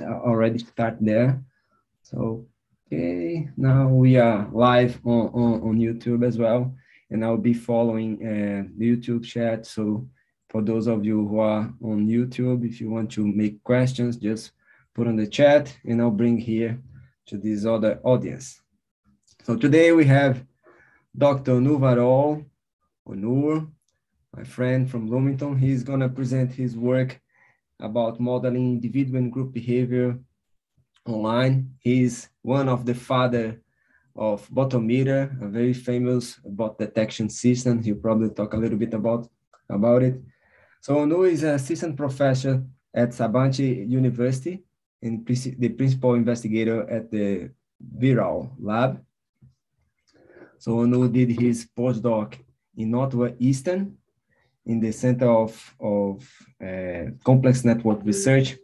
already start there. So, okay, now we are live on, on, on YouTube as well. And I'll be following uh, the YouTube chat. So for those of you who are on YouTube, if you want to make questions, just put on the chat and I'll bring here to this other audience. So today we have Dr. Nuvarol Onur, my friend from Bloomington. He's gonna present his work about modeling individual and group behavior online. He's one of the father of Botometer, a very famous bot detection system. He'll probably talk a little bit about, about it. So Onur is an assistant professor at Sabanci University and the principal investigator at the Viral Lab. So Onur did his postdoc in Northwestern in the Center of, of uh, Complex Network Research.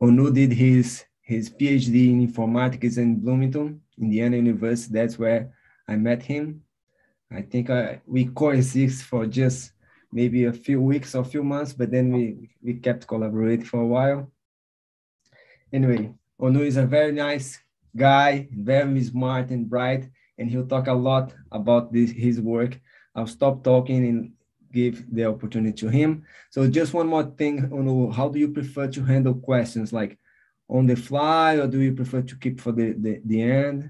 Onur did his, his PhD in informatics in Bloomington, Indiana University. That's where I met him. I think I, we coexist for just maybe a few weeks or a few months, but then we, we kept collaborating for a while. Anyway, Onur is a very nice guy, very smart and bright, and he'll talk a lot about this, his work. I'll stop talking and give the opportunity to him. So just one more thing on how do you prefer to handle questions like on the fly or do you prefer to keep for the, the, the end?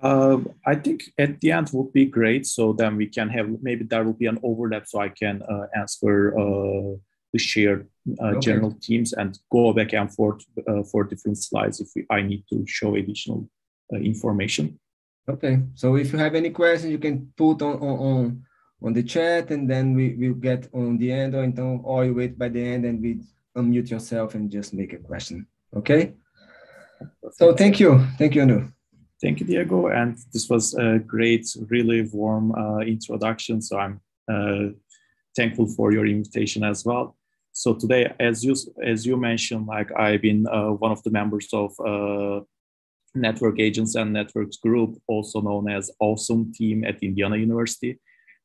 Uh, I think at the end would be great. So then we can have, maybe there will be an overlap so I can uh, answer uh, the shared uh, okay. general themes and go back and forth uh, for different slides if we, I need to show additional uh, information. Okay, so if you have any questions, you can put on, on, on on the chat and then we will get on the end or então or you wait by the end and we unmute yourself and just make a question okay? So thank you. Thank you Onur. thank you diego. And this was a great really warm uh, introduction. So i'm uh, thankful for your invitation as well. So today as you as you mentioned like i've been uh, one of the members of uh, network agents and networks group also known as OSoMe team at indiana university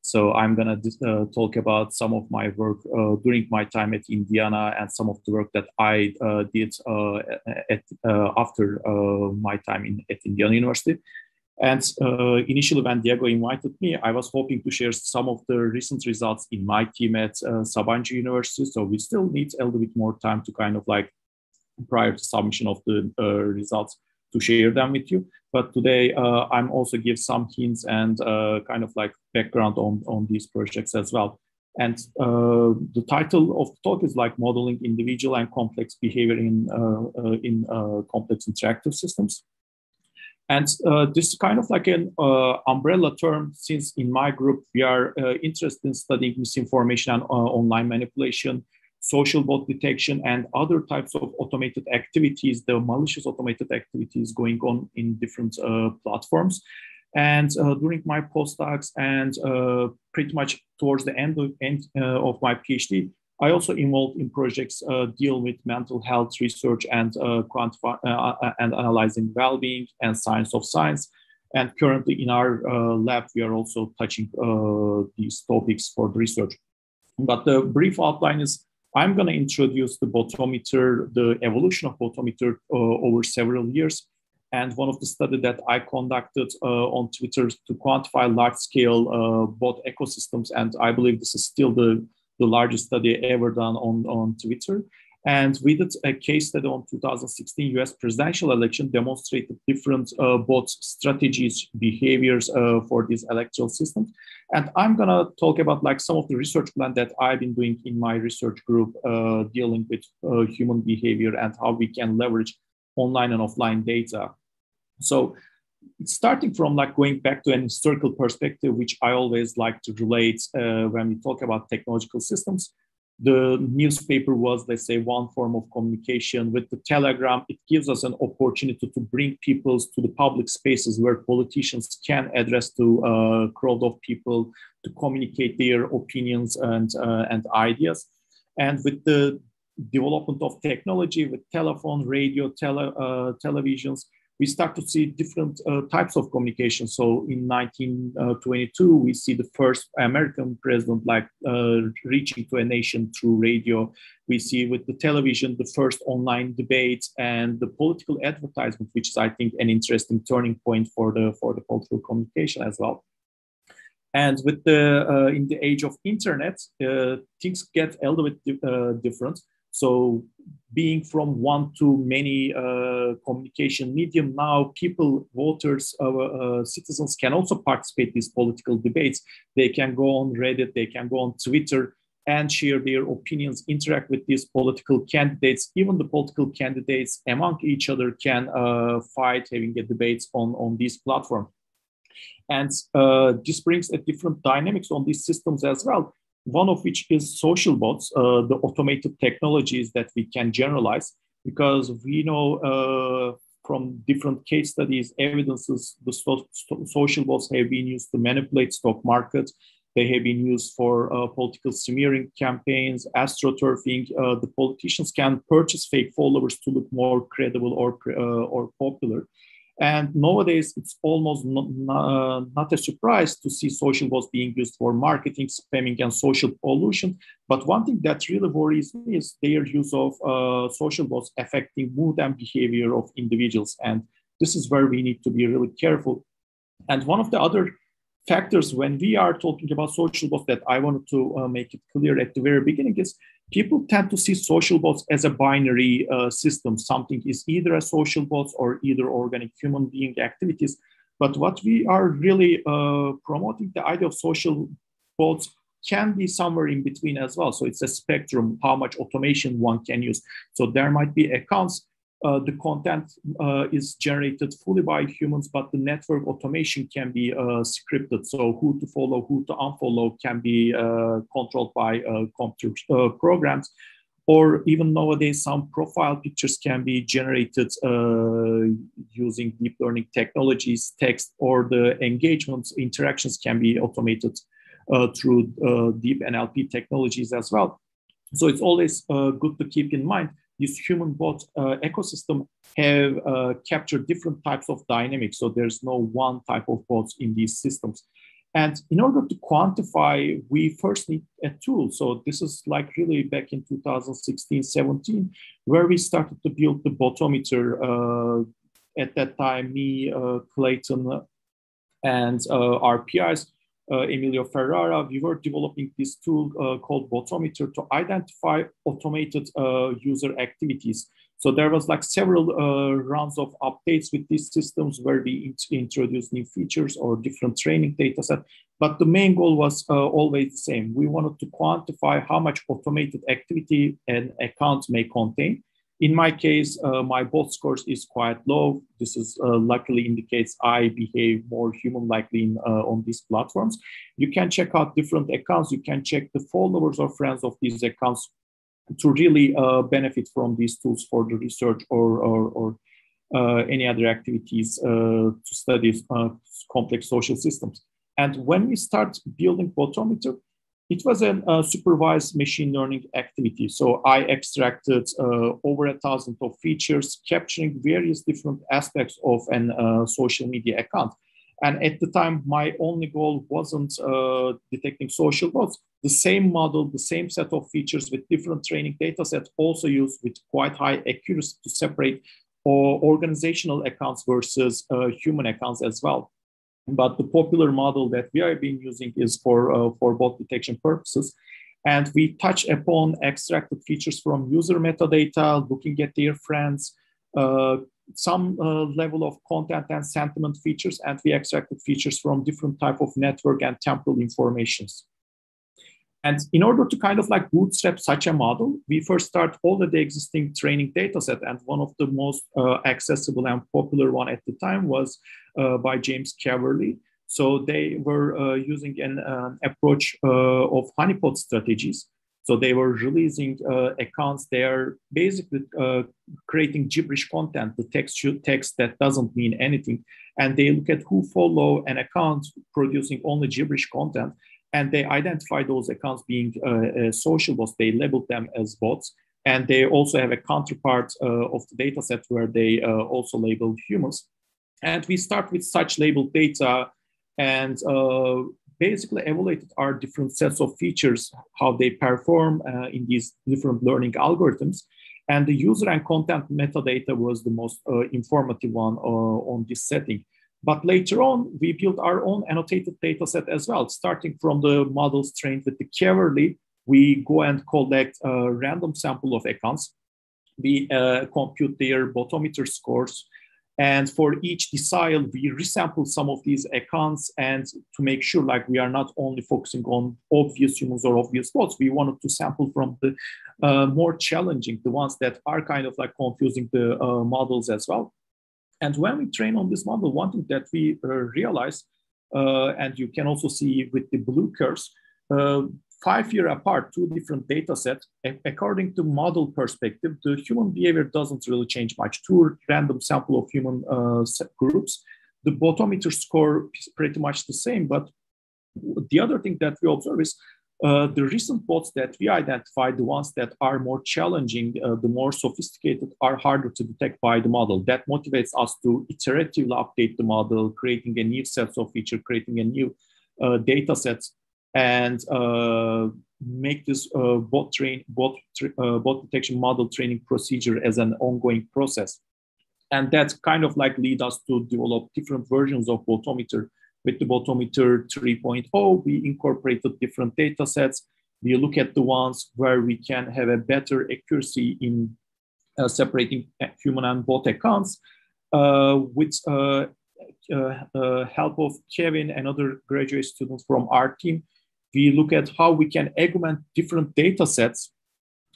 so I'm going to uh, talk about some of my work uh, during my time at Indiana and some of the work that I uh, did uh, at, uh, after uh, my time in, at Indiana University. And initially, when Diego invited me, I was hoping to share some of the recent results in my team at Sabancı University. So we still need a little bit more time to kind of like prior to submission of the results to share them with you. But today, uh, I'm also give some hints and uh, kind of like background on, on these projects as well. And uh, the title of the talk is like modeling individual and complex behavior in, uh, uh, in uh, complex interactive systems. And this is kind of like an umbrella term, since in my group, we are interested in studying misinformation and online manipulation, social bot detection and other types of automated activities, the malicious automated activities going on in different uh, platforms. And uh, during my postdocs and uh, pretty much towards the end of, end, uh, of my PhD, I also involved in projects uh, deal with mental health research and uh, quantify and analyzing well-being and science of science. And currently in our lab, we are also touching these topics for the research. But the brief outline is I'm going to introduce the botometer, the evolution of botometer uh, over several years. And one of the studies that I conducted uh, on Twitter to quantify large scale uh, bot ecosystems. And I believe this is still the, the largest study ever done on, on Twitter. And we did a case study on 2016 US presidential election, demonstrated different uh, bot strategies, behaviors uh, for these electoral systems. And I'm gonna talk about like some of the research plan that I've been doing in my research group uh, dealing with uh, human behavior and how we can leverage online and offline data. So starting from like going back to an historical perspective, which I always like to relate uh, when we talk about technological systems, the newspaper was, let's say, one form of communication. With the telegram, it gives us an opportunity to bring people to the public spaces where politicians can address to a crowd of people to communicate their opinions and, uh, and ideas. And with the development of technology, with telephone, radio, tele, uh, televisions, we start to see different uh, types of communication. So in 1922, we see the first American president like uh, reaching to a nation through radio. We see with the television the first online debates and the political advertisement, which is I think an interesting turning point for the for the political communication as well. And with the uh, in the age of internet, uh, things get a little bit uh, different. So being from one to many uh, communication medium now, people, voters, uh, uh, citizens can also participate these political debates. They can go on Reddit, they can go on Twitter and share their opinions, interact with these political candidates. Even the political candidates among each other can fight, having a debates on, on these platforms. And uh, this brings a different dynamics on these systems as well. One of which is social bots, uh, the automated technologies that we can generalize, because we know uh, from different case studies, evidences, the so- social bots have been used to manipulate stock markets. They have been used for uh, political smearing campaigns, astroturfing. Uh, the politicians can purchase fake followers to look more credible or, uh, or popular. And nowadays, it's almost not, not, not, a surprise to see social bots being used for marketing, spamming, and social pollution. But one thing that really worries me is their use of uh, social bots affecting mood and behavior of individuals. And this is where we need to be really careful. And one of the other factors when we are talking about social bots that I wanted to uh, make it clear at the very beginning is people tend to see social bots as a binary uh, system. Something is either a social bot or either organic human being activities. But what we are really uh, promoting the idea of social bots can be somewhere in between as well. So it's a spectrum, how much automation one can use. So there might be accounts uh, the content uh, is generated fully by humans, but the network automation can be uh, scripted. So who to follow, who to unfollow can be uh, controlled by uh, computer uh, programs. Or even nowadays, some profile pictures can be generated using deep learning technologies, text, or the engagements, interactions can be automated through deep NLP technologies as well. So it's always good to keep in mind this human bot uh, ecosystem have uh, captured different types of dynamics. So there's no one type of bots in these systems. And in order to quantify, we first need a tool. So this is like really back in 2016, 17, where we started to build the botometer. Uh, at that time, me, uh, Clayton, and uh, our PIs uh, Emilio Ferrara, we were developing this tool uh, called Botometer to identify automated uh, user activities. So there was like several uh, rounds of updates with these systems where we in introduced new features or different training data set. But the main goal was uh, always the same. We wanted to quantify how much automated activity an account may contain in my case, uh, my bot scores is quite low. This is uh, luckily indicates I behave more human-likely in, uh, on these platforms. You can check out different accounts. You can check the followers or friends of these accounts to really uh, benefit from these tools for the research or, or, or uh, any other activities uh, to study complex social systems. And when we start building Botometer, it was a, supervised machine learning activity. So I extracted uh, over a thousand of features, capturing various different aspects of an uh, social media account. And at the time, my only goal wasn't uh, detecting social bots. The same model, the same set of features with different training data sets also used with quite high accuracy to separate uh, organizational accounts versus uh, human accounts as well. But the popular model that we are been using is for, uh, for bot detection purposes. And we touch upon extracted features from user metadata, looking at their friends, uh, some uh, level of content and sentiment features, and we extracted features from different type of network and temporal informations. And in order to kind of like bootstrap such a model, we first start already existing training data set. And one of the most uh, accessible and popular one at the time was by James Caverlee. So they were uh, using an uh, approach uh, of honeypot strategies. So they were releasing uh, accounts. They are basically creating gibberish content, the text text that doesn't mean anything, and they look at who follow an account producing only gibberish content and they identify those accounts being uh, uh, social bots. They label them as bots, and they also have a counterpart uh, of the data set where they uh, also label humans. And we start with such labeled data and uh, basically evaluated our different sets of features, how they perform uh, in these different learning algorithms. And the user and content metadata was the most uh, informative one uh, on this setting. But later on, we built our own annotated data set as well, starting from the models trained with the Caverlee. We go and collect a random sample of accounts. We uh, compute their botometer scores. And for each decile, we resample some of these accounts and to make sure like we are not only focusing on obvious humans or obvious bots, we wanted to sample from the uh, more challenging, the ones that are kind of like confusing the uh, models as well. And when we train on this model, one thing that we uh, realize, uh, and you can also see with the blue curves, uh, five year apart, two different data sets, according to model perspective, the human behavior doesn't really change much. Two random sample of human uh, groups, the botometer score is pretty much the same. But the other thing that we observe is uh, the recent bots that we identify, the ones that are more challenging, uh, the more sophisticated, are harder to detect by the model. That motivates us to iteratively update the model, creating a new set of features, creating a new uh, data sets, and uh, make this uh, bot train bot bot detection model training procedure as an ongoing process. And that kind of like lead us to develop different versions of botometer with the Botometer 3.0, we incorporated different data sets. We look at the ones where we can have a better accuracy in uh, separating human and bot accounts uh, with uh, uh, uh, help of Kevin and other graduate students from our team. We look at how we can augment different data sets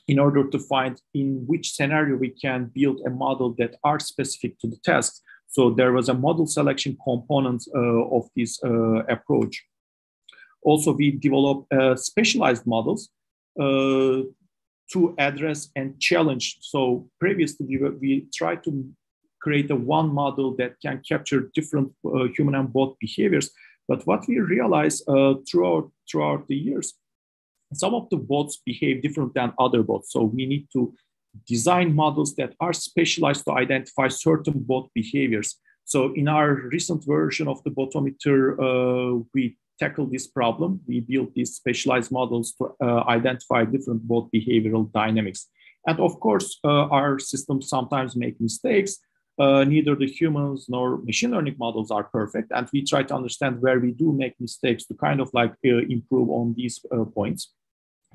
in order to find in which scenario we can build a model that are specific to the task so there was a model selection component uh, of this uh, approach. Also, we develop uh, specialized models to address and challenge. So previously, we, we tried to create a one model that can capture different uh, human and bot behaviors. But what we realized uh, throughout throughout the years, some of the bots behave different than other bots. So we need to design models that are specialized to identify certain bot behaviors. So in our recent version of the botometer, uh, we tackle this problem. We built these specialized models to uh, identify different bot behavioral dynamics. And of course, uh, our systems sometimes make mistakes. Uh, neither the humans nor machine learning models are perfect. And we try to understand where we do make mistakes to kind of like uh, improve on these uh, points.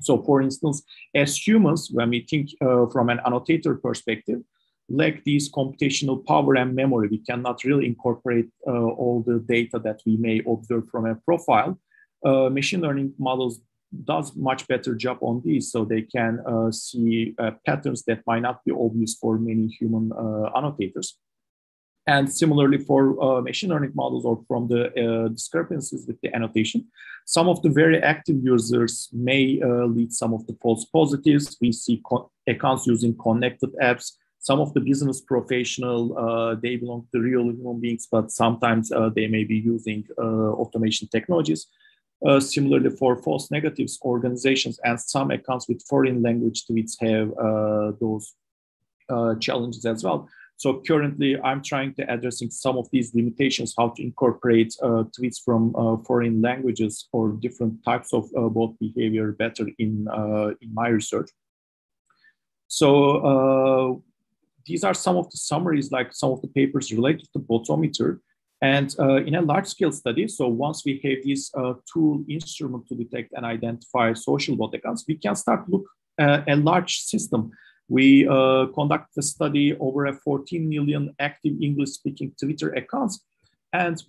So for instance, as humans, when we think uh, from an annotator perspective, lack these computational power and memory. We cannot really incorporate uh, all the data that we may observe from a profile. Machine learning models does much better job on these, so they can uh, see uh, patterns that might not be obvious for many human uh, annotators. And similarly for uh, machine learning models or from the uh, discrepancies with the annotation, some of the very active users may uh, lead some of the false positives. We see accounts using connected apps. Some of the business professional, uh, they belong to real human beings, but sometimes uh, they may be using uh, automation technologies. Similarly for false negatives, organizations and some accounts with foreign language tweets have those challenges as well. So currently, I'm trying to addressing some of these limitations, how to incorporate uh, tweets from uh, foreign languages or different types of uh, bot behavior better in, uh, in my research. So uh, these are some of the summaries, like some of the papers related to botometer. And uh, in a large scale study, so once we have this tool instrument to detect and identify social bot accounts, we can start look at a large system we uh, conduct the study over a 14 million active English-speaking Twitter accounts, and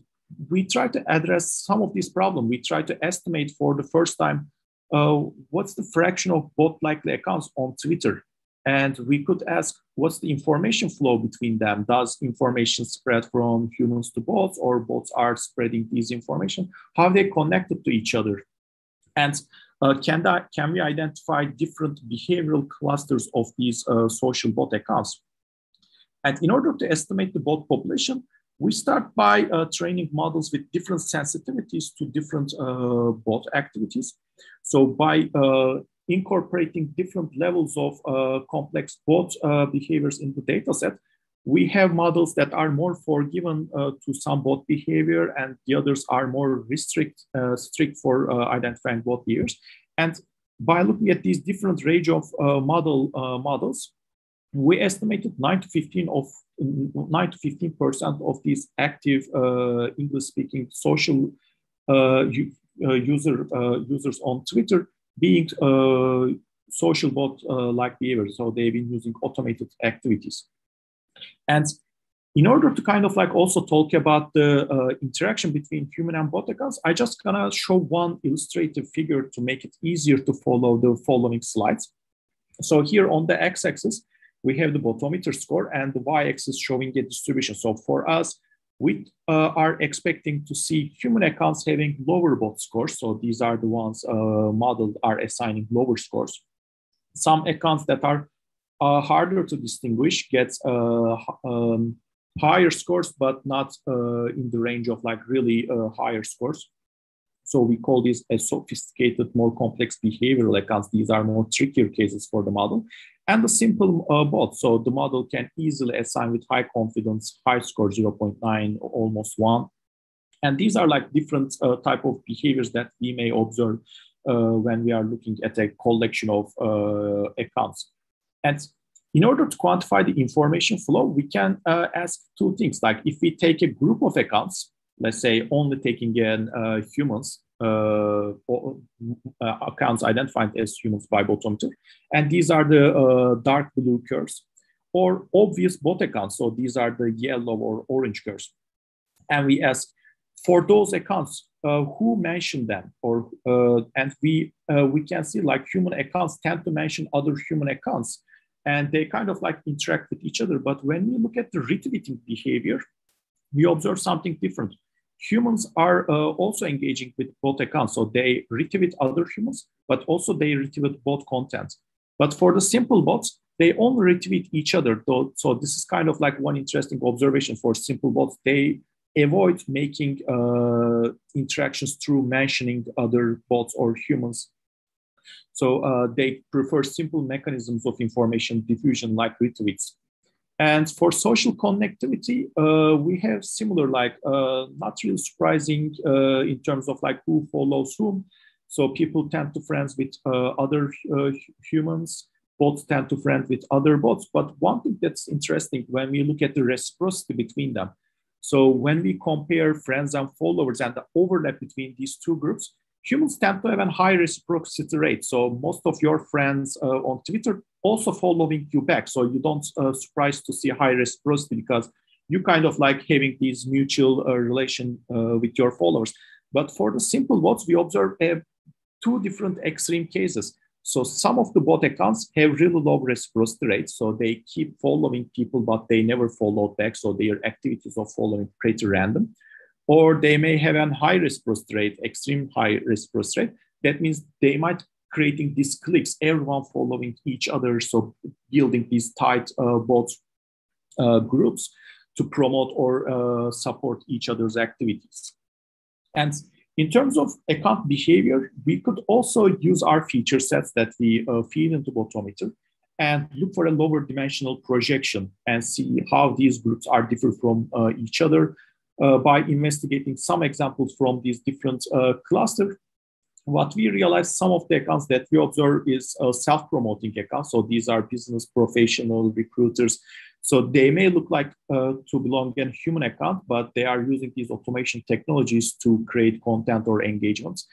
we try to address some of these problems. We try to estimate for the first time uh, what's the fraction of bot likely accounts on Twitter, and we could ask what's the information flow between them. Does information spread from humans to bots, or bots are spreading this information? How are they connected to each other? And uh, can, that, can we identify different behavioral clusters of these uh, social bot accounts? And in order to estimate the bot population, we start by uh, training models with different sensitivities to different uh, bot activities. So by uh, incorporating different levels of uh, complex bot behaviors in the data set, we have models that are more forgiven uh, to some bot behavior and the others are more restrict, uh, strict for uh, identifying bot behaviors. And by looking at these different range of uh, model uh, models, we estimated 9 to 15 of 9 to 15 percent of these active uh, English-speaking social user users on Twitter being social bot-like behavior. So they've been using automated activities. And in order to kind of like also talk about the uh, interaction between human and bot accounts, I just gonna show one illustrative figure to make it easier to follow the following slides. So here on the x-axis, we have the botometer score and the y-axis showing the distribution. So for us, we uh, are expecting to see human accounts having lower bot scores. So these are the ones uh, modeled are assigning lower scores. Some accounts that are uh, harder to distinguish, gets uh, um, higher scores, but not uh, in the range of like really uh, higher scores. So we call these a sophisticated, more complex behavioral accounts. These are more trickier cases for the model. And the simple uh, bot. So the model can easily assign with high confidence, high score 0.9, almost one. And these are like different uh, type of behaviors that we may observe when we are looking at a collection of accounts. And in order to quantify the information flow, we can uh, ask two things. Like if we take a group of accounts, let's say only taking in uh, humans, uh, accounts identified as humans by botometer, and these are the uh, dark blue curves, or obvious bot accounts. So these are the yellow or orange curves. And we ask for those accounts, uh, who mentioned them or uh, and we uh, we can see like human accounts tend to mention other human accounts and they kind of like interact with each other. But when we look at the retweeting behavior, we observe something different. Humans are uh, also engaging with bot accounts. So they retweet other humans, but also they retweet bot content. But for the simple bots, they only retweet each other. So this is kind of like one interesting observation for simple bots. They avoid making uh, interactions through mentioning other bots or humans so uh, they prefer simple mechanisms of information diffusion like retweets. And for social connectivity, uh, we have similar, like uh, not really surprising uh, in terms of like who follows whom. So people tend to friends with uh, other uh, humans, bots tend to friend with other bots. But one thing that's interesting when we look at the reciprocity between them. So when we compare friends and followers and the overlap between these two groups, humans tend to have a high reciprocity rate. So most of your friends uh, on Twitter also following you back. So you don't uh, surprise to see high reciprocity because you kind of like having these mutual uh, relation uh, with your followers. But for the simple bots, we observe uh, two different extreme cases. So some of the bot accounts have really low reciprocity rates. So they keep following people, but they never follow back. So their activities of following pretty random or they may have a high reciprocity rate, extreme high reciprocity rate. That means they might creating these cliques, everyone following each other, so building these tight uh, bot uh, groups to promote or uh, support each other's activities. And in terms of account behavior, we could also use our feature sets that we uh, feed into Botometer and look for a lower dimensional projection and see how these groups are different from uh, each other uh, by investigating some examples from these different uh, clusters, what we realize some of the accounts that we observe is uh, self-promoting accounts. So these are business professional recruiters. So they may look like uh, to belong in human account, but they are using these automation technologies to create content or engagements.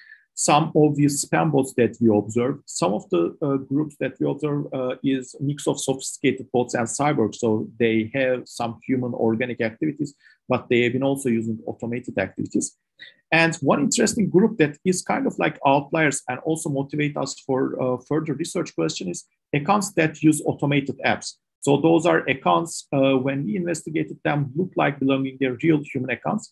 Some obvious spam bots that we observe. Some of the uh, groups that we observe uh, is mix of sophisticated bots and cyborgs. So they have some human organic activities, but they have been also using automated activities. And one interesting group that is kind of like outliers and also motivate us for uh, further research question is accounts that use automated apps. So those are accounts uh, when we investigated them look like belonging their real human accounts,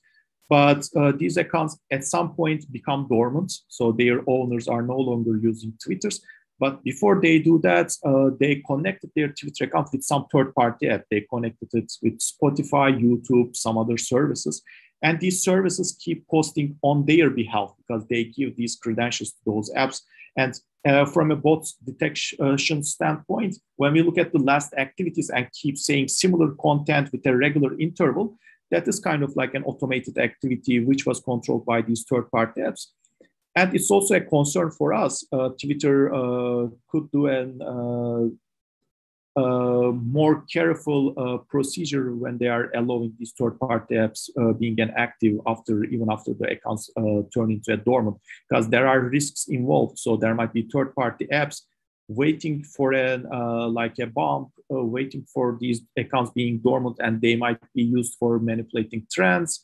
but uh, these accounts at some point become dormant. So their owners are no longer using Twitters, but before they do that, uh, they connected their Twitter account with some third party app. They connected it with Spotify, YouTube, some other services. And these services keep posting on their behalf because they give these credentials to those apps. And uh, from a bot detection standpoint, when we look at the last activities and keep saying similar content with a regular interval, that is kind of like an automated activity which was controlled by these third-party apps. And it's also a concern for us. Uh, Twitter uh, could do a uh, uh, more careful uh, procedure when they are allowing these third-party apps uh, being an active after even after the accounts turn into a dormant because there are risks involved so there might be third-party apps waiting for an like a bump waiting for these accounts being dormant and they might be used for manipulating trends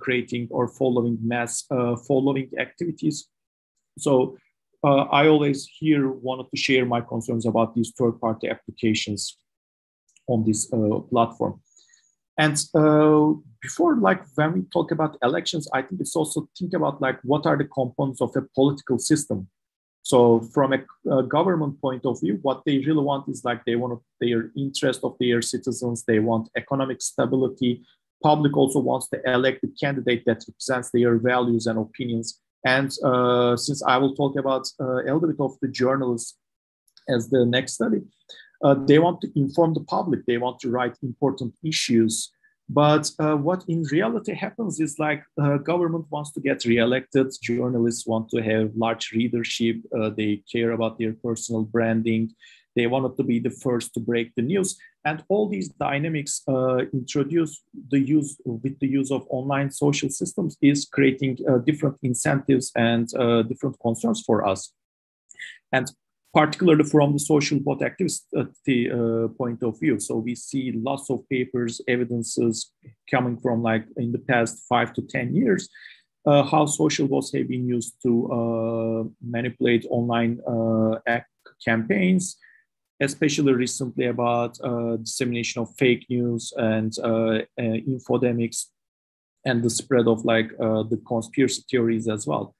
creating or following mass following activities so uh, I always here wanted to share my concerns about these third-party applications on this uh, platform. And uh, before, like when we talk about elections, I think it's also think about like what are the components of a political system. So from a, a government point of view, what they really want is like they want their interest of their citizens. They want economic stability. Public also wants to elect the candidate that represents their values and opinions and uh, since I will talk about uh, a little bit of the journalists as the next study, uh, they want to inform the public, they want to write important issues. But uh, what in reality happens is like uh, government wants to get reelected, journalists want to have large readership, uh, they care about their personal branding, they wanted to be the first to break the news. And all these dynamics uh, introduce the use with the use of online social systems is creating uh, different incentives and uh, different concerns for us. And particularly from the social bot activity uh, point of view. So we see lots of papers, evidences coming from like in the past five to 10 years, uh, how social bots have been used to uh, manipulate online campaigns, especially recently about uh, dissemination of fake news and uh, uh, infodemics and the spread of like uh, the conspiracy theories as well.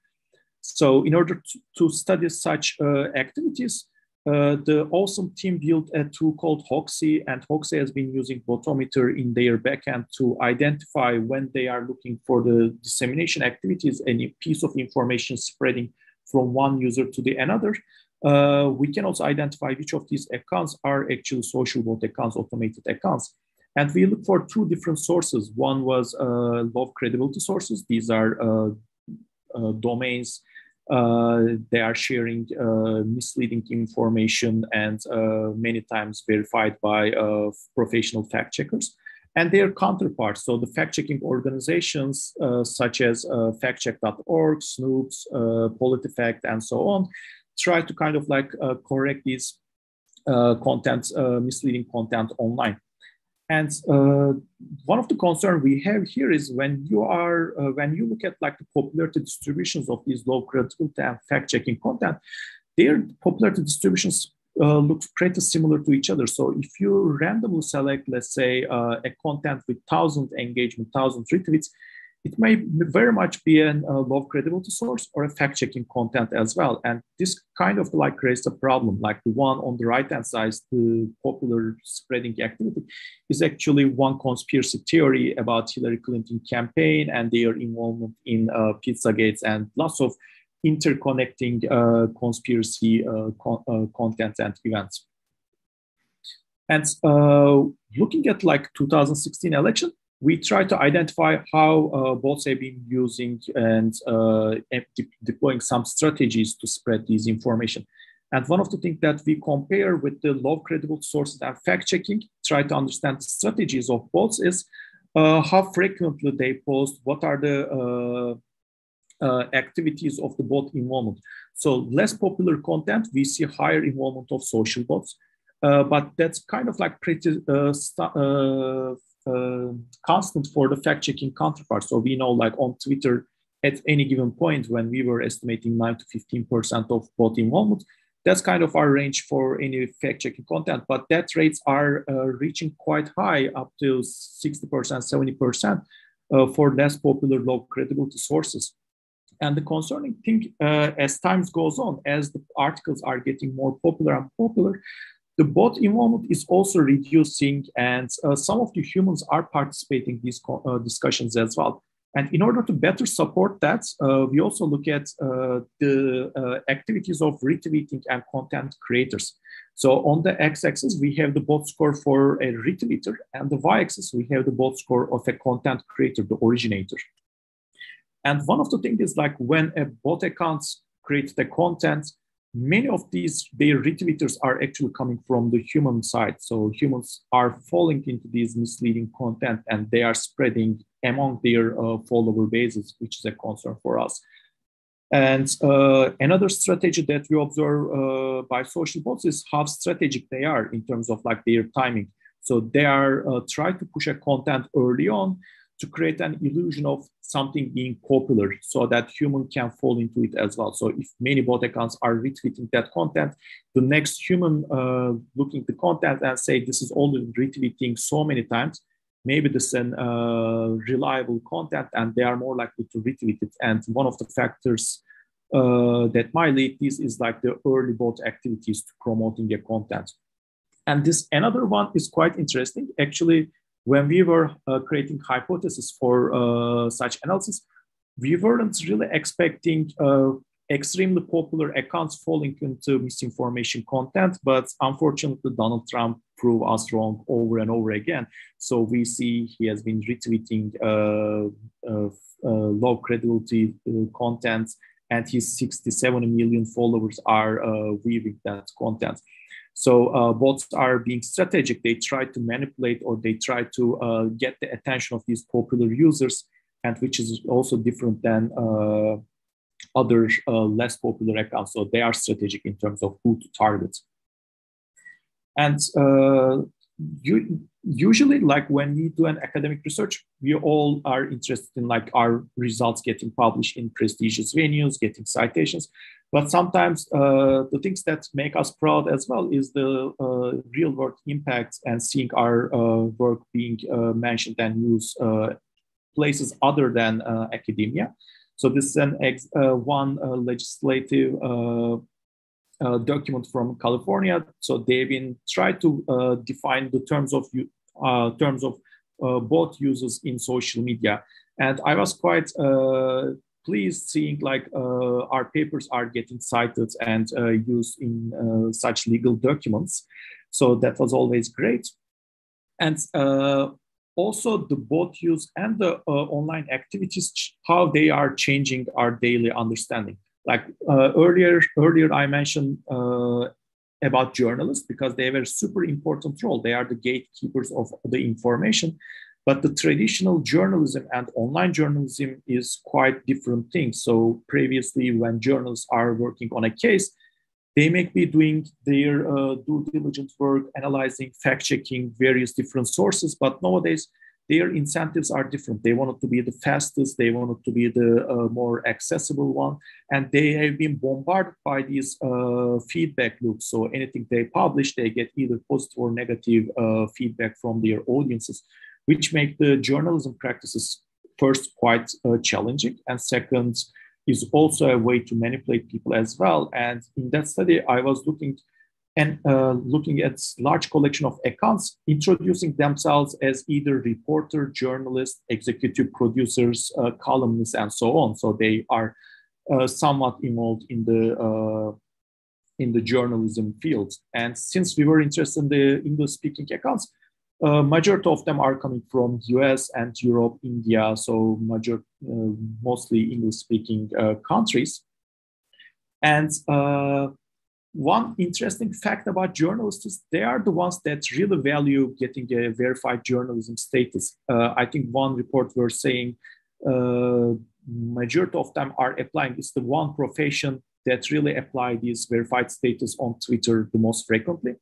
So in order to, to study such uh, activities, uh, the OSoMe team built a tool called Hoaxy, and Hoaxy has been using Botometer in their backend to identify when they are looking for the dissemination activities, any piece of information spreading from one user to the another uh, we can also identify which of these accounts are actually social bot accounts, automated accounts. And we look for two different sources. One was uh, low credibility sources. These are uh, uh domains. Uh, they are sharing uh, misleading information and many times verified by professional fact checkers and their counterparts. So the fact-checking organizations such as factcheck.org, Snoops, Snopes, PolitiFact, and so on, try to kind of like uh, correct these uh, content, uh, misleading content online. And uh, one of the concerns we have here is when you are, uh, when you look at like the popularity distributions of these low credibility and fact-checking content, their popularity distributions uh, look pretty similar to each other. So if you randomly select, let's say, uh, a content with 1,000 engagement, 1,000 retweets, it may very much be a low credibility source or a fact-checking content as well. And this kind of like creates a problem. Like the one on the right-hand side, the popular spreading activity is actually one conspiracy theory about Hillary Clinton campaign and their involvement in uh, Pizzagate and lots of interconnecting uh, conspiracy uh, uh, content and events. And uh, looking at like 2016 election, we try to identify how uh, bots have been using and uh, de deploying some strategies to spread this information. And one of the things that we compare with the low credible sources and fact checking, try to understand the strategies of bots is uh, how frequently they post, what are the uh, uh, activities of the bot involvement. So less popular content, we see higher involvement of social bots. Uh, but that's kind of like pretty uh, uh, uh, constant for the fact checking counterpart. So we know, like on Twitter, at any given point when we were estimating 9 to 15% of bot involvement, that's kind of our range for any fact checking content. But that rates are uh, reaching quite high, up to 60%, 70% uh, for less popular, low credibility sources. And the concerning thing, uh, as times goes on, as the articles are getting more popular and popular, the bot involvement is also reducing, and uh, some of the humans are participating in these uh, discussions as well. And in order to better support that, uh, we also look at uh, the uh, activities of retweeting and content creators. So on the x-axis, we have the bot score for a retweeter, and the y-axis, we have the bot score of a content creator, the originator. And one of the things is like when a bot account creates the content, many of these their retweeters are actually coming from the human side. So humans are falling into these misleading content and they are spreading among their uh, follower bases which is a concern for us. And uh, another strategy that we observe uh, by social bots is how strategic they are in terms of like their timing. So they are uh, trying to push a content early on to create an illusion of something being popular so that human can fall into it as well. So if many bot accounts are retweeting that content, the next human uh, looking the content and say, this is only retweeting so many times, maybe this is an uh, reliable content and they are more likely to retweet it. And one of the factors uh, that might lead this is like the early bot activities to promoting the content. And this another one is quite interesting. Actually, when we were uh, creating hypotheses for uh, such analysis, we weren't really expecting uh, extremely popular accounts falling into misinformation content, but unfortunately, Donald Trump proved us wrong over and over again. So we see he has been retweeting uh, uh, uh, low credibility content, and his 67 million followers are viewing that content. So uh, bots are being strategic. They try to manipulate or they try to uh, get the attention of these popular users, and which is also different than uh, other uh, less popular accounts. So they are strategic in terms of who to target. And uh, you, usually, like when we do an academic research, we all are interested in like our results getting published in prestigious venues, getting citations. But sometimes uh, the things that make us proud as well is the uh, real world impact and seeing our uh, work being uh, mentioned and used uh, places other than uh, academia. So this is an ex- one legislative document from California. So they've been trying to define the terms of terms of bot users in social media. And I was quite pleased seeing like uh, our papers are getting cited and uh, used in uh, such legal documents. So that was always great. And also the bot use and the uh, online activities how they are changing our daily understanding like uh, earlier earlier i mentioned uh, about journalists because they have a super important role they are the gatekeepers of the information but the traditional journalism and online journalism is quite different things. So previously, when journalists are working on a case, they may be doing their uh, due diligence work, analyzing, fact checking various different sources. But nowadays, their incentives are different. They want it to be the fastest, they want it to be the uh, more accessible one. And they have been bombarded by these uh, feedback loops. So anything they publish, they get either positive or negative uh, feedback from their audiences which make the journalism practices first quite uh, challenging and second is also a way to manipulate people as well and in that study i was looking and uh, looking at large collection of accounts introducing themselves as either reporter journalist executive producers uh, columnists and so on so they are uh, somewhat involved in the uh, in the journalism field and since we were interested in the english speaking accounts uh, majority of them are coming from US and Europe, India, so major, uh, mostly English-speaking countries. And one interesting fact about journalists is they are the ones that really value getting a verified journalism status. Uh, I think one report were saying uh, majority of them are applying. It's the one profession that really apply this verified status on Twitter the most frequently.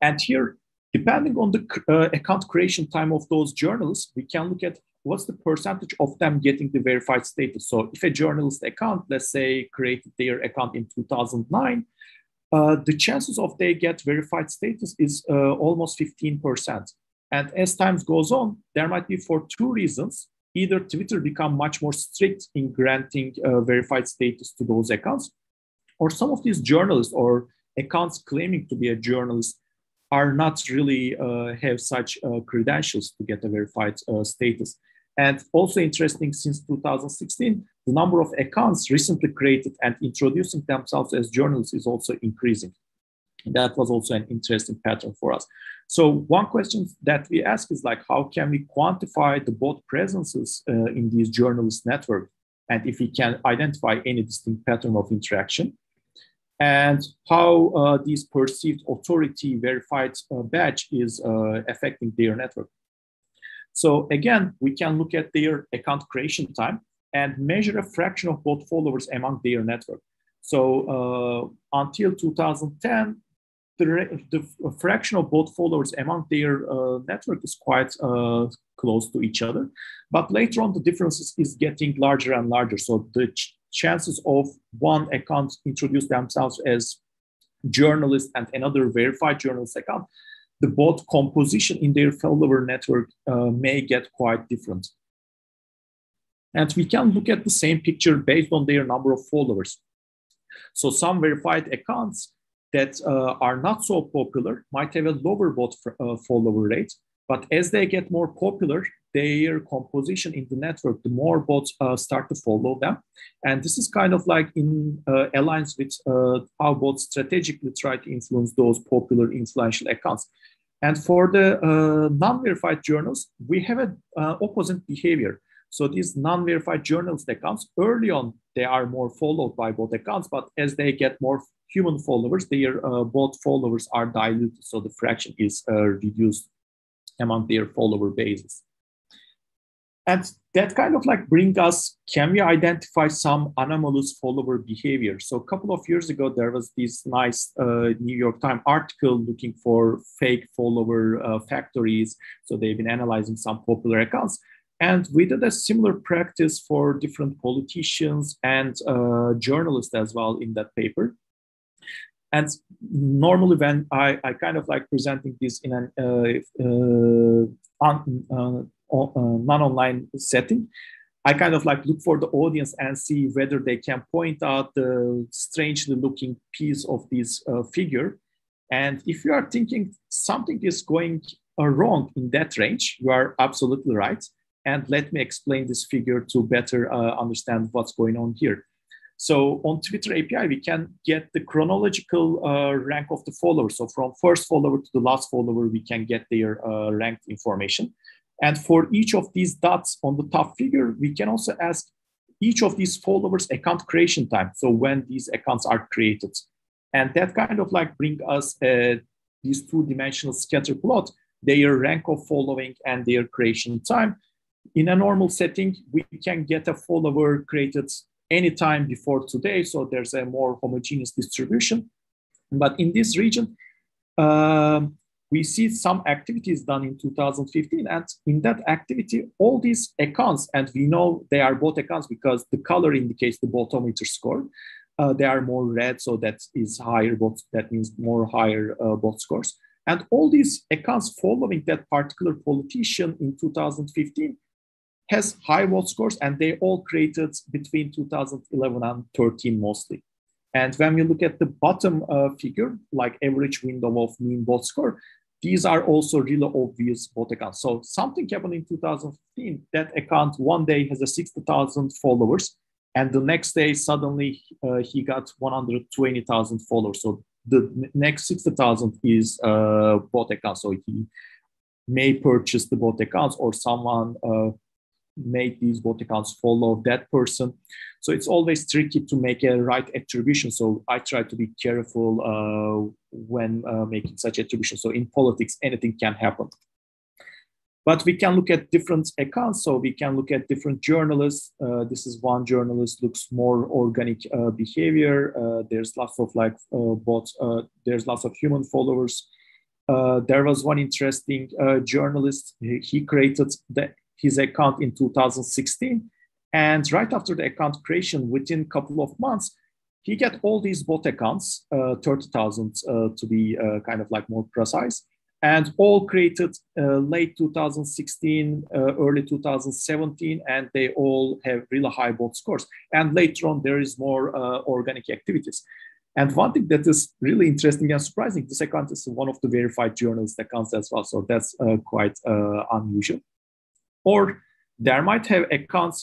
And here Depending on the uh, account creation time of those journalists, we can look at what's the percentage of them getting the verified status. So if a journalist account, let's say, created their account in 2009, uh, the chances of they get verified status is uh, almost 15%. And as time goes on, there might be for two reasons. Either Twitter become much more strict in granting uh, verified status to those accounts, or some of these journalists or accounts claiming to be a journalist are not really uh, have such uh, credentials to get a verified uh, status. And also interesting, since 2016, the number of accounts recently created and introducing themselves as journalists is also increasing. That was also an interesting pattern for us. So one question that we ask is like, how can we quantify the both presences uh, in these journalist network? And if we can identify any distinct pattern of interaction and how uh, perceived authority verified uh, badge is uh, affecting their network. So again, we can look at their account creation time and measure a fraction of both followers among their network. So uh, until 2010, the, the, fraction of both followers among their uh, network is quite uh, close to each other. But later on, the differences is getting larger and larger. So the chances of one account introduce themselves as journalist and another verified journalist account, the both composition in their follower network uh, may get quite different. And we can look at the same picture based on their number of followers. So some verified accounts that uh, are not so popular might have a lower bot uh, follower rate, but as they get more popular, their composition in the network, the more bots uh, start to follow them. And this is kind of like in uh, alliance with uh, how bots strategically try to influence those popular influential accounts. And for the uh, non-verified journals, we have an opposite behavior. So these non-verified journalist accounts, early on, they are more followed by bot accounts, but as they get more human followers, their uh, bot followers are diluted, so the fraction is uh, reduced among their follower bases. And that kind of like bring us, can we identify some anomalous follower behavior? So a couple of years ago, there was this nice uh, New York Times article looking for fake follower uh, factories. So they've been analyzing some popular accounts. And we did a similar practice for different politicians and uh, journalists as well in that paper. And normally, when I, I kind of like presenting this in an uh, uh, un, uh, non-online setting, I kind of like look for the audience and see whether they can point out the strangely looking piece of this uh, figure. And if you are thinking something is going uh, wrong in that range, you are absolutely right. And let me explain this figure to better uh, understand what's going on here. So on Twitter API, we can get the chronological uh, rank of the followers. So from first follower to the last follower, we can get their uh, ranked information. And for each of these dots on the top figure, we can also ask each of these followers account creation time. So when these accounts are created. And that kind of like bring us uh, these two dimensional scatter plot, their rank of following and their creation time. In a normal setting, we can get a follower created anytime before today. So there's a more homogeneous distribution. But in this region, um, we see some activities done in 2015 and in that activity all these accounts and we know they are bot accounts because the color indicates the botometer score uh, they are more red so that is higher bot that means more higher uh, bot scores. And all these accounts following that particular politician in 2015 has high bot scores and they all created between 2011 and 13 mostly. And when we look at the bottom uh, figure, like average window of mean bot score, these are also really obvious bot accounts. So something happened in 2015. That account one day has a 60,000 followers, and the next day suddenly uh, he got 120,000 followers. So the next 60,000 is uh, bot account. So he may purchase the bot accounts, or someone uh, made these bot accounts follow that person. So it's always tricky to make a right attribution. So I try to be careful uh, when uh, making such attribution. So in politics, anything can happen. But we can look at different accounts. So we can look at different journalists. Uh, this is one journalist looks more organic uh, behavior. Uh, there's lots of like uh, bots. there's lots of human followers. there was one interesting journalist. He, he created the his account in 2016. And right after the account creation, within a couple of months, he get all these bot accounts, uh, 30,000 uh, to be uh, kind of like more precise, and all created uh, late 2016, uh, early 2017, and they all have really high bot scores. And later on, there is more uh, organic activities. And one thing that is really interesting and surprising, this account is one of the verified journalist accounts as well. So that's quite unusual. Or there might have accounts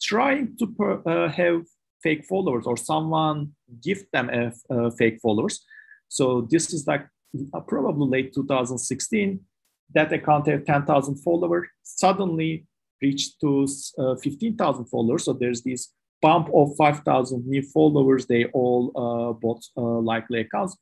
trying to per, uh, have fake followers or someone give them a, a fake followers. So this is like uh, probably late 2016. That account had 10,000 followers, suddenly reached to uh, 15,000 followers. So there's this bump of 5,000 new followers. They all uh, bought uh, likely accounts.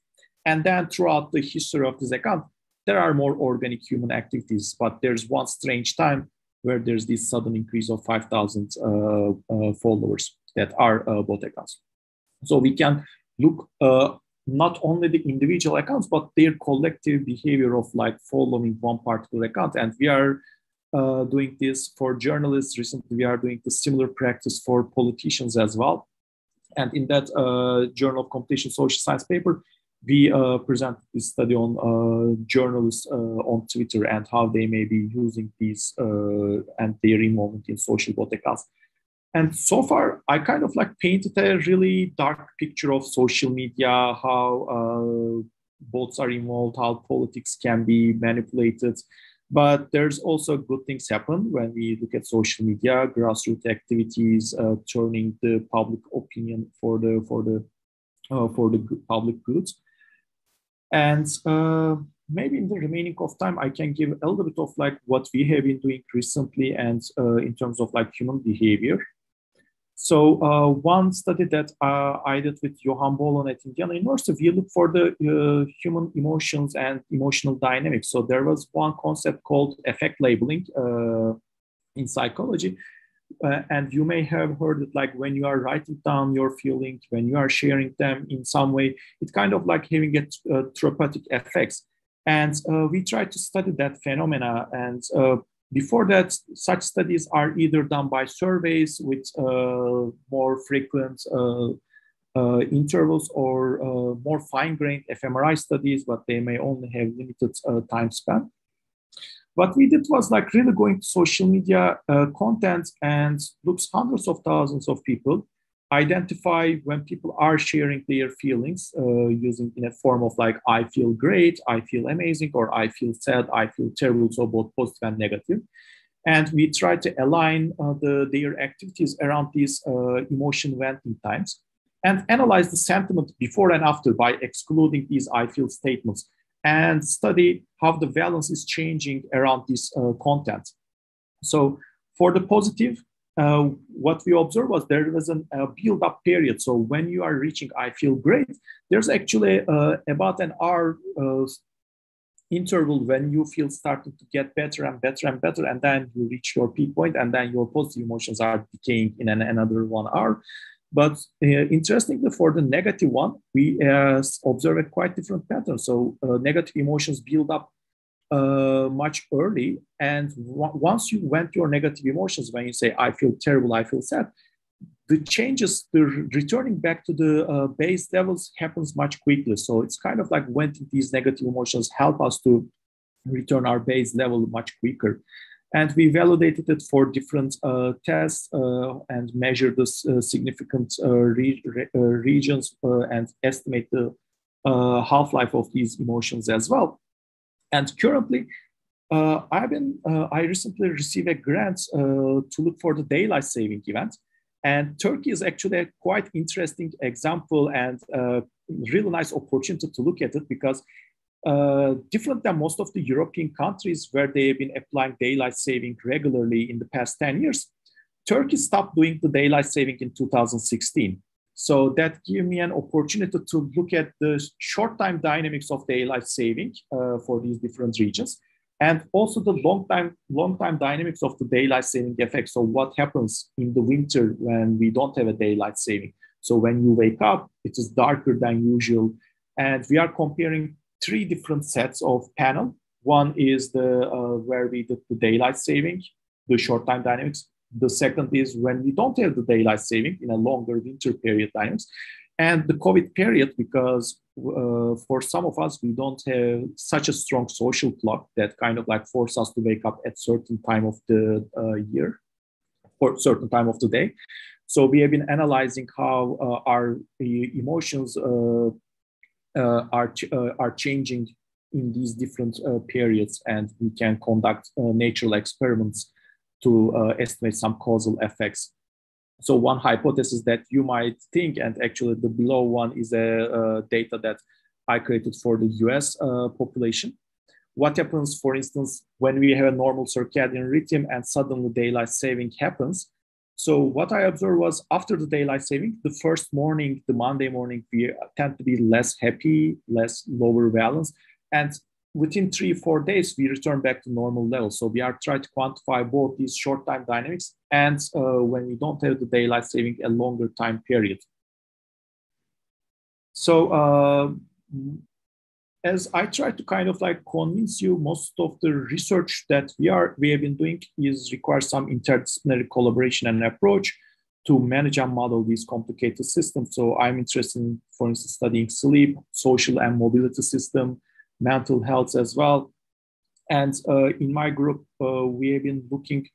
And then throughout the history of this account, there are more organic human activities, but there's one strange time where there's this sudden increase of 5,000 uh, uh, followers that are uh, bot accounts. So we can look uh, not only the individual accounts, but their collective behavior of like following one particular account. And we are uh, doing this for journalists. Recently, we are doing the similar practice for politicians as well. And in that uh, Journal of Computation Social Science paper, we uh, presented this study on uh, journalists uh, on Twitter and how they may be using these uh, and their involvement in social bot accounts. And so far, I kind of like painted a really dark picture of social media, how uh, bots are involved, how politics can be manipulated. But there's also good things happen when we look at social media, grassroots activities, uh, turning the public opinion for the for the for the public goods. And uh, maybe in the remaining of time, I can give a little bit of like what we have been doing recently and uh, in terms of like human behavior. So uh, one study that uh, I did with Johan Bollen at Indiana University, we looked for the uh, human emotions and emotional dynamics. So there was one concept called affect labeling uh, in psychology, uh, and you may have heard it like when you are writing down your feelings when you are sharing them in some way it's kind of like having a uh, therapeutic effects and uh, we try to study that phenomena and uh, before that such studies are either done by surveys with uh, more frequent uh, intervals or more fine-grained fMRI studies, but they may only have limited time span. What we did was like really going to social media uh, content and looks hundreds of thousands of people, identify when people are sharing their feelings uh, using in a form of like I feel great, I feel amazing, or I feel sad, I feel terrible, so both positive and negative. And we try to align uh, the, their activities around these uh, emotion venting times and analyze the sentiment before and after by excluding these I feel statements and study how the valence is changing around this uh, content. So for the positive, uh, what we observed was there was a build up period. So when you are reaching, I feel great, there's actually uh, about an hour uh, interval when you feel starting to get better and better and better, and then you reach your peak point, and then your positive emotions are decaying in an, another one hour. But uh, interestingly, for the negative one, we uh, observe a quite different pattern. So uh, negative emotions build up uh, much early. And once you went your negative emotions, when you say, I feel terrible, I feel sad, the changes, the returning back to the uh, base levels happens much quickly. So it's kind of like when these negative emotions help us to return our base level much quicker. And we validated it for different uh, tests uh, and measured the uh, significant uh, re re uh, regions uh, and estimate the half-life of these emotions as well. And currently, I've been, I recently received a grant to look for the daylight saving event. And Turkey is actually a quite interesting example and really nice opportunity to look at it because uh, different than most of the European countries where they have been applying daylight saving regularly in the past 10 years, Turkey stopped doing the daylight saving in 2016. So that gave me an opportunity to look at the short time dynamics of daylight saving uh, for these different regions, and also the long time long time dynamics of the daylight saving effect. So what happens in the winter when we don't have a daylight saving? So when you wake up, it is darker than usual, and we are comparing three different sets of panel. One is the uh, where we did the daylight saving, the short time dynamics. The second is when we don't have the daylight saving in a longer winter period dynamics. And the COVID period, because uh, for some of us, we don't have such a strong social clock that kind of like force us to wake up at certain time of the uh, year or certain time of the day. So we have been analyzing how uh, our emotions uh, uh, are, uh, are changing in these different uh, periods and we can conduct natural experiments to uh, estimate some causal effects. So one hypothesis that you might think, and actually the below one is a data that I created for the US uh, population. What happens, for instance, when we have a normal circadian rhythm and suddenly daylight saving happens? So what I observed was after the daylight saving, the first morning, the Monday morning, we tend to be less happy, less lower valence. And within three, four days, we return back to normal levels. So we are trying to quantify both these short time dynamics and uh, when we don't have the daylight saving a longer time period. So uh, as I try to kind of like convince you, most of the research that we are we have been doing is requires some interdisciplinary collaboration and approach to manage and model these complicated systems. So I'm interested in, for instance, studying sleep, social and mobility system, mental health as well. And uh, in my group, uh, we have been looking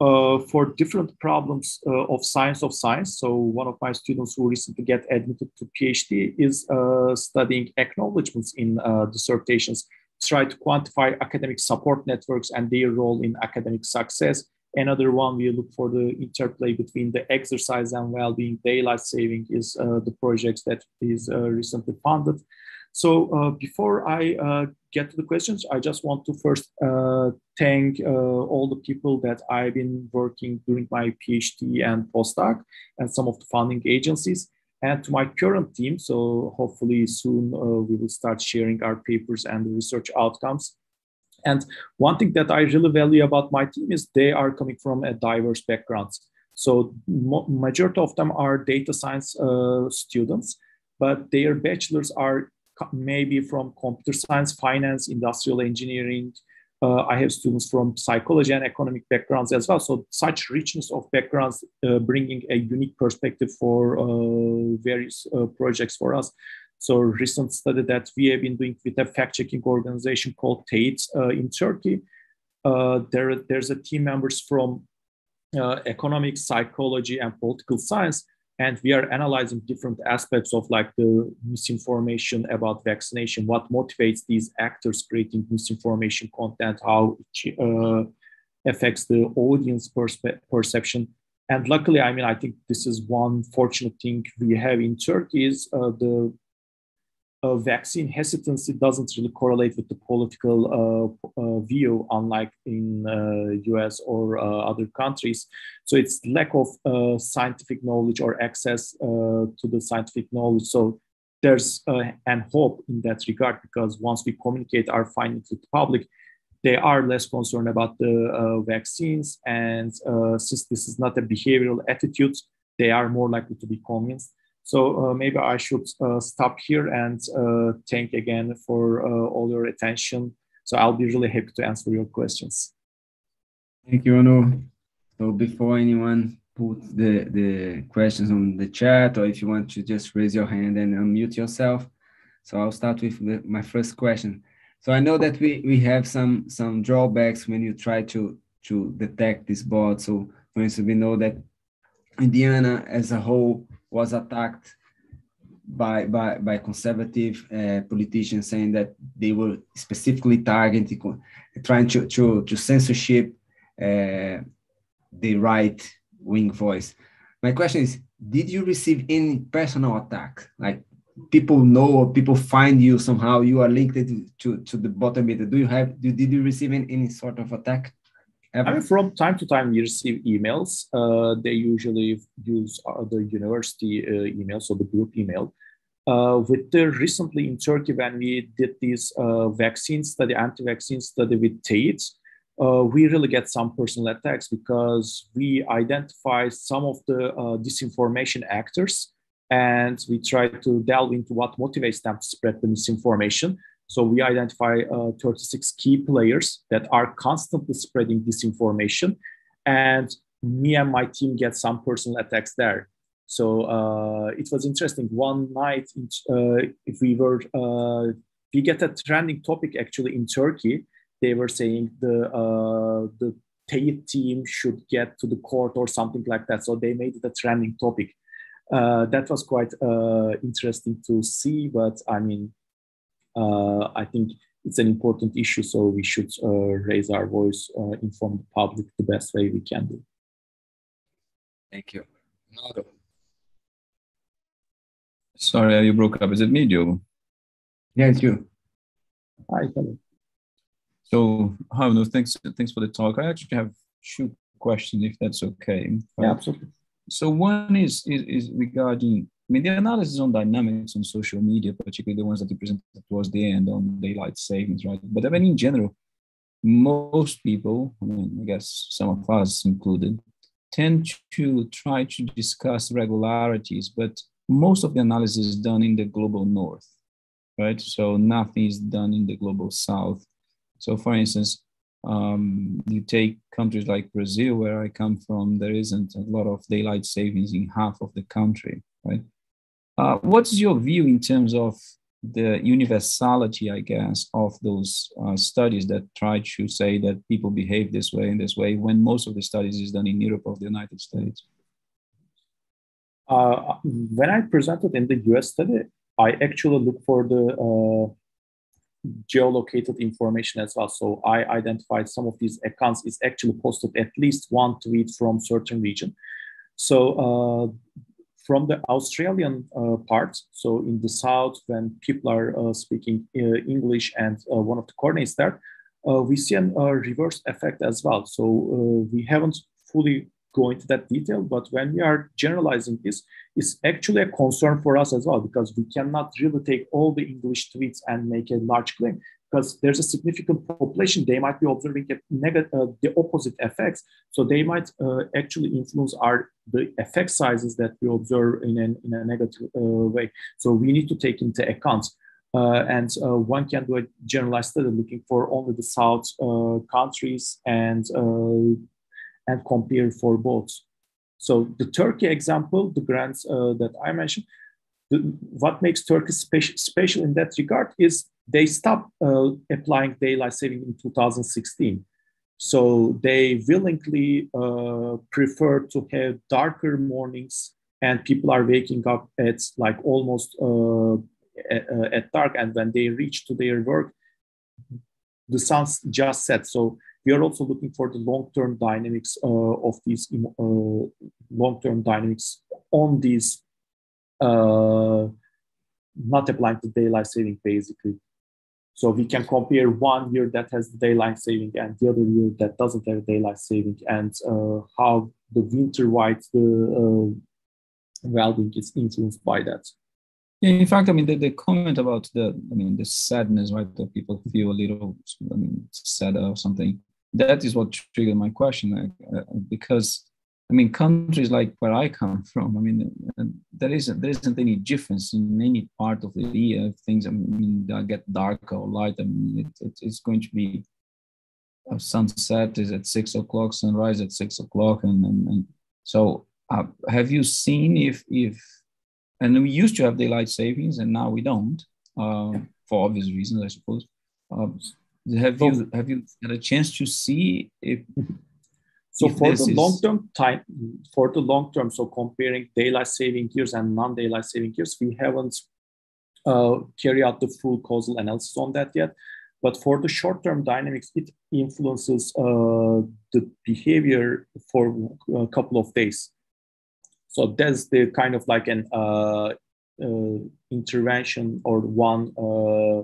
for different problems uh, of science of science. So one of my students who recently get admitted to PhD is uh, studying acknowledgements in uh, dissertations, try to quantify academic support networks and their role in academic success. Another one we look for the interplay between the exercise and well-being, daylight saving is the projects that is recently funded. So uh, before I uh, get to the questions, I just want to first uh, thank uh, all the people that I've been working during my PhD and postdoc and some of the funding agencies and to my current team. So hopefully soon uh, we will start sharing our papers and research outcomes. And one thing that I really value about my team is they are coming from a diverse backgrounds. So majority of them are data science uh, students, but their bachelors are maybe from computer science, finance, industrial engineering. Uh, I have students from psychology and economic backgrounds as well. So such richness of backgrounds uh, bringing a unique perspective for uh, various uh, projects for us. So recent study that we have been doing with a fact-checking organization called Teyit uh, in Turkey. Uh, there, there's a team members from economics, psychology, and political science and we are analyzing different aspects of like the misinformation about vaccination. What motivates these actors creating misinformation content? How it uh, affects the audience perspe- perception? And luckily i mean i think this is one fortunate thing we have in turkey is uh, the uh, vaccine hesitancy doesn't really correlate with the political uh, uh, view, unlike in US uh, or uh, other countries. So it's lack of uh, scientific knowledge or access to the scientific knowledge. So there's an hope in that regard because once we communicate our findings with the public, they are less concerned about the vaccines. And since this is not a behavioral attitude, they are more likely to be convinced. So uh, maybe I should uh, stop here and uh, thank again for all your attention. So I'll be really happy to answer your questions. Thank you, Onur. So before anyone put the, the questions on the chat, or if you want to just raise your hand and unmute yourself. So I'll start with the, my first question. So I know that we, we have some some drawbacks when you try to to detect this bot. So for instance, we know that Indiana as a whole was attacked by by, by conservative uh, politicians saying that they were specifically targeting trying to to, to censorship uh, the right wing voice. My question is did you receive any personal attack? Like people know or people find you somehow you are linked to to the Botometer do you have did you receive any, any sort of attack Ever? I mean, from time to time, we receive emails. Uh, they usually use uh, the university uh, email, so the group email. Uh, with the recently in Turkey, when we did this uh, vaccine study, anti-vaccine study with Teyit, uh, we really get some personal attacks because we identify some of the disinformation actors and we try to delve into what motivates them to spread the misinformation. So we identify uh, 36 key players that are constantly spreading disinformation. And me and my team get some personal attacks there. So uh, it was interesting. One night, uh, if we were, uh, we get a trending topic actually in Turkey. They were saying the uh, the Teyit team should get to the court or something like that. So they made it a trending topic. Uh, that was quite interesting to see. But I mean, uh, I think it's an important issue. So we should uh, raise our voice, uh, inform the public the best way we can do. Thank you. Sorry, you broke up. Is it me, Diogo? Yeah, it's you. Hi, hello. So, no, thanks, thanks for the talk. I actually have two questions, if that's okay. Yeah, absolutely. So one is, is, is regarding, I mean, the analysis on dynamics on social media, particularly the ones that you presented towards the end on daylight savings, right? But I mean, in general, most people, I mean, I guess some of us included, tend to try to discuss regularities, but most of the analysis is done in the global north, right? So nothing is done in the global south. So, for instance, um, you take countries like Brazil, where I come from, there isn't a lot of daylight savings in half of the country, right? Uh, what's your view in terms of the universality, I guess, of those uh, studies that try to say that people behave this way and this way when most of the studies is done in Europe or the United States? Uh, when I presented in the US study, I actually look for the uh, geolocated information as well. So I identified some of these accounts is actually posted at least one tweet from certain region. So uh, from the Australian uh, part, so in the south, when people are uh, speaking uh, English and uh, one of the coordinates there, uh, we see a reverse effect as well. So we haven't fully go into that detail, but when we are generalizing this, it's actually a concern for us as well because we cannot really take all the English tweets and make a large claim because there's a significant population. They might be observing negative, uh, the opposite effects, so they might uh, actually influence our the effect sizes that we observe in, an, in a negative uh, way. So we need to take into account. Uh, and uh, one can do a generalized study looking for only the South uh, countries and and compare for both. So the Turkey example, the grants that I mentioned, the, what makes Turkey special in that regard is they stopped uh, applying daylight saving in 2016. So they willingly uh, prefer to have darker mornings and people are waking up at like almost uh, at, at dark. And when they reach to their work, the sun's just set. So we are also looking for the long-term dynamics uh, of these uh, long-term dynamics on these uh, not applying to daylight saving basically. So we can compare one year that has the daylight saving and the other year that doesn't have daylight saving and uh, how the winter white the uh, well-being is influenced by that. In fact, I mean, the, the comment about the, I mean, the sadness, right, that people feel a little, I mean, sad or something that is what triggered my question uh, because I mean, countries like where I come from, I mean, uh, there isn't there isn't any difference in any part of the year. Things, I mean, get darker or light. I mean, it, it, it's going to be a sunset is at six o'clock, sunrise at six o'clock, and and, and so uh, have you seen if if and we used to have daylight savings and now we don't uh, for obvious reasons, I suppose. Uh, have you have you had a chance to see if so if for the is... long term time for the long term so comparing daylight saving years and non-daylight saving years we haven't uh, carried out the full causal analysis on that yet but for the short term dynamics it influences uh, the behavior for a couple of days so that's the kind of like an uh, uh intervention or one uh,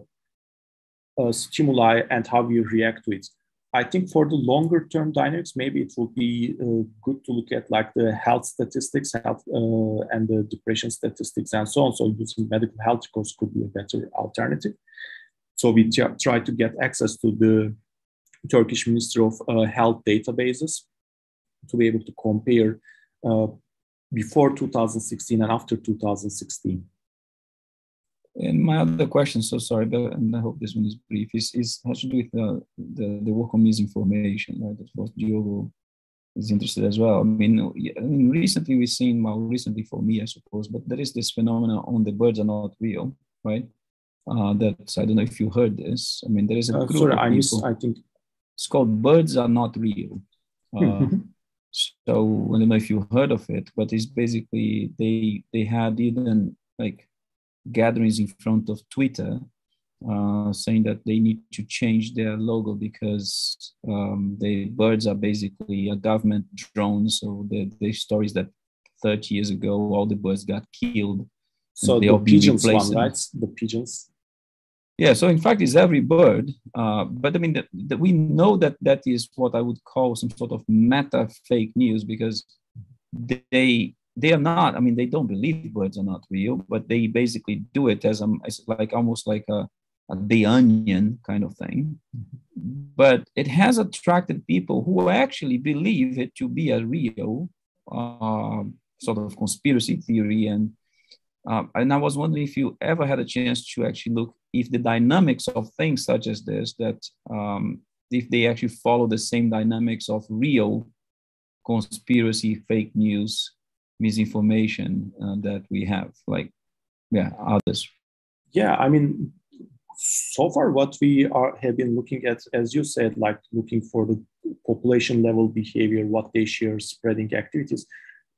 uh, stimuli and how you react to it. I think for the longer term dynamics, maybe it will be uh, good to look at like the health statistics, health uh, and the depression statistics and so on. So using medical health records could be a better alternative. So we try to get access to the Turkish Ministry of uh, Health databases to be able to compare uh, before 2016 and after 2016. And my other question, so sorry, but and I hope this one is brief, is, is has to do with the, the, the work on misinformation, right? That was Diogo is interested as well. I mean, I mean, recently we've seen, well, recently for me, I suppose, but there is this phenomenon on the birds are not real, right? Uh, that I don't know if you heard this. I mean, there is a uh, group sorry, I missed, I think it's called Birds Are Not Real. Uh, so I don't know if you heard of it, but it's basically they they had even like gatherings in front of Twitter uh, saying that they need to change their logo because um, the birds are basically a government drone. So the, the stories that 30 years ago all the birds got killed. So the pigeons one, right? The pigeons. Yeah, so in fact, it's every bird. Uh, but I mean, that, that we know that that is what I would call some sort of meta fake news because they they are not. I mean, they don't believe birds are not real, but they basically do it as, a, as like almost like a, a the onion kind of thing. But it has attracted people who actually believe it to be a real uh, sort of conspiracy theory and um, and I was wondering if you ever had a chance to actually look if the dynamics of things such as this, that um, if they actually follow the same dynamics of real conspiracy, fake news, misinformation uh, that we have, like, yeah, others. Yeah, I mean, so far what we are have been looking at, as you said, like looking for the population level behavior, what they share, spreading activities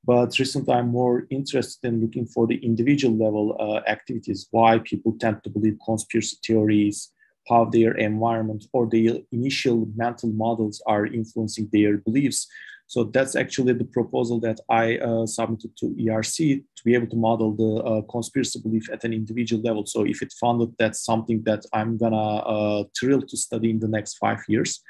but recently, I'm more interested in looking for the individual level uh, activities, why people tend to believe conspiracy theories, how their environment or their initial mental models are influencing their beliefs. So that's actually the proposal that I uh, submitted to ERC to be able to model the uh, conspiracy belief at an individual level. So if it that that's something that I'm gonna uh, thrill to study in the next five years,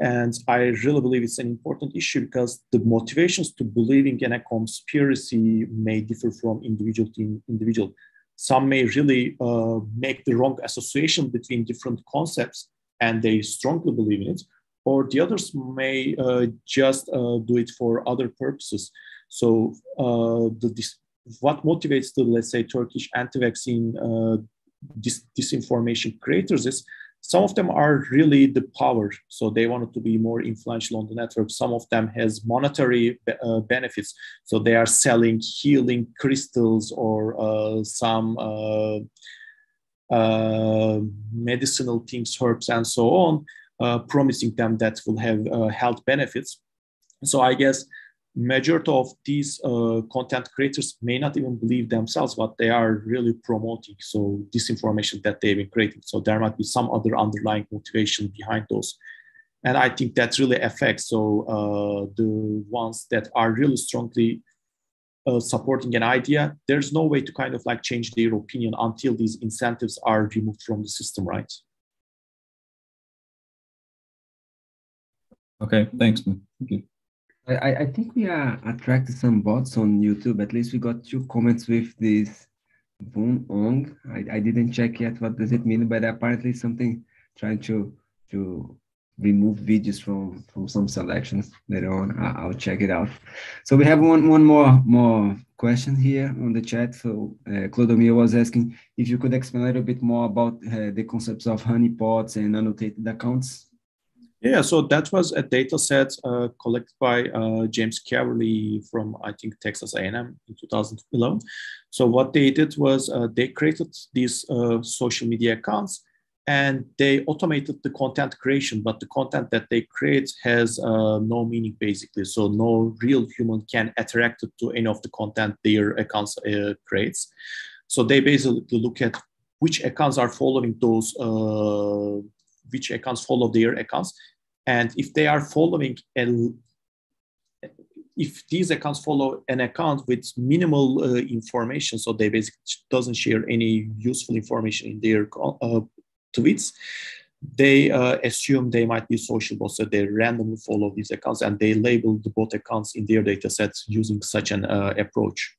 and I really believe it's an important issue because the motivations to believing in a conspiracy may differ from individual to individual. Some may really uh, make the wrong association between different concepts and they strongly believe in it, or the others may uh, just uh, do it for other purposes. So, uh, the, this, what motivates the, let's say, Turkish anti vaccine uh, dis- disinformation creators is some of them are really the power. So they wanted to be more influential on the network. Some of them has monetary uh, benefits. So they are selling healing crystals or uh, some uh, medicinal things herbs and so on promising them that will have uh, health benefits. So i guess majority of these uh, content creators may not even believe themselves what they are really promoting so disinformation that they've been creating. So there might be some other underlying motivation behind those. And i think that really affects so uh, the ones that are really strongly uh, supporting an idea. There's no way to kind of like change their opinion until these incentives are removed from the system right okay thanks man thank you I, I think we are attracted some bots on YouTube. At least we got two comments with this Boom Ong. I, I didn't check yet what does it mean, but apparently something trying to to remove videos from from some selections later on. I, will check it out. So we have one one more more question here on the chat. So uh, Clodomir was asking if you could explain a little bit more about uh, the concepts of honeypots and annotated accounts. Yeah, so that was a data set uh, collected by uh, James Caverlee from, I think, Texas A&M in 2011. So what they did was uh, they created these uh, social media accounts and they automated the content creation, but the content that they create has uh, no meaning basically. So no real human can interact to any of the content their accounts uh, creates. So they basically look at which accounts are following those which accounts follow their accounts and if they are following a, if these accounts follow an account with minimal uh, information, so they basically doesn't share any useful information in their uh, tweets, they uh, assume they might be social bots. So they randomly follow these accounts and they label the bot accounts in their data sets using such an uh, approach.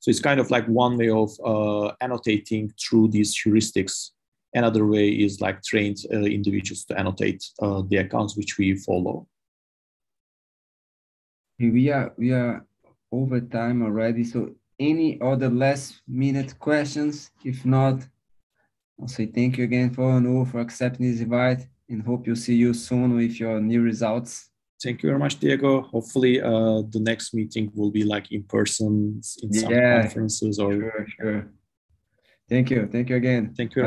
So it's kind of like one way of uh, annotating through these heuristics Another way is like trained uh, individuals to annotate uh, the accounts which we follow. We are we are over time already. So any other last minute questions? If not, I'll say thank you again for Onur for accepting this invite and hope you'll see you soon with your new results. Thank you very much, Diego. Hopefully, uh, the next meeting will be like in person in some yeah, conferences or. Sure, sure. Thank you. Thank you again. Thank you.